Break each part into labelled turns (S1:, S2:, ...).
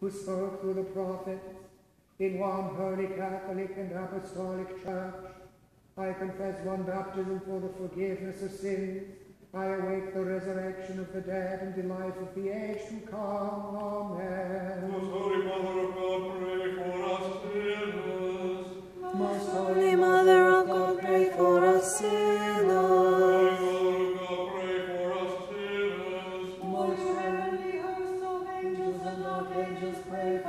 S1: who spoke through the prophets, in one holy Catholic and Apostolic Church. I confess one baptism for the forgiveness of sins. I await the resurrection of the dead and the life of the age to come. Amen.
S2: Of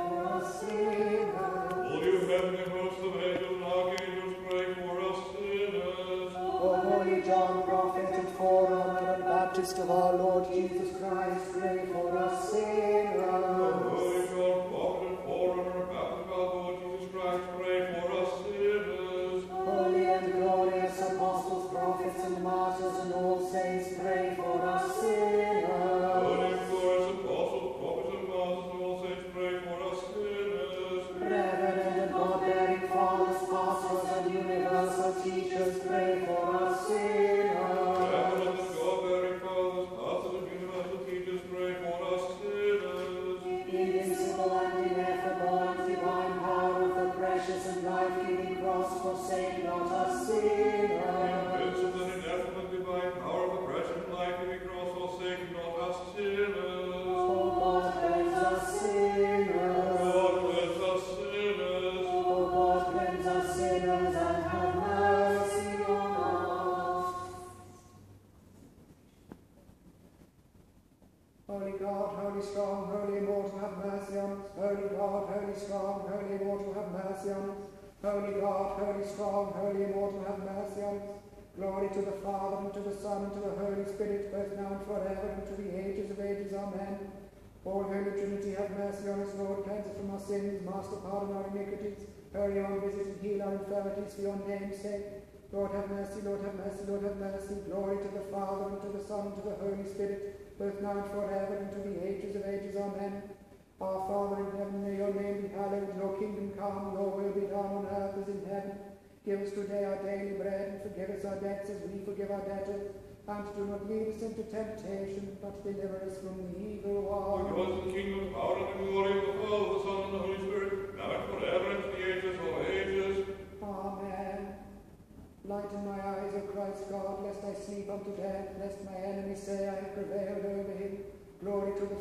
S3: our angels, pray for us sinners.
S1: O holy John Prophet and Forerunner Baptist of our Lord Jesus Christ, pray for us sinners. Not us sinners.
S2: Invincible and power of the precious and life-giving cross,
S1: God, cleanse us sinners.
S2: Cleanse us sinners,
S1: and have mercy on us. Holy God, holy strong, holy immortal, have mercy on us. Holy God, holy strong, holy immortal, have mercy on us. Holy God, holy strong, holy immortal, have mercy on us. Glory to the Father, and to the Son, and to the Holy Spirit, both now and forever, and to the ages of ages. Amen. All Holy Trinity, have mercy on us, Lord. Cleanse us from our sins. Master, pardon our iniquities. Holy One, visit and heal our infirmities for your name's sake. Lord, have mercy, Lord, have mercy, Lord, have mercy. Glory to the Father, and to the Son, and to the Holy Spirit, both now and forever, and to the ages of ages. Amen. Our Father in heaven, may your name be hallowed, your kingdom come, your will be done Give us today our daily bread, and forgive us our debts as we forgive our debtors. And do not lead us into temptation, but deliver us from the evil
S2: For
S1: one.
S2: yours is the kingdom, the power, and the glory of the Father, the Son, and the Holy Spirit, now and forever, and to the ages of ages.
S1: Amen. Lighten my eyes, O Christ God, lest I sleep unto death, lest my enemies say I have prevailed over him. Glory to the